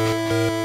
Música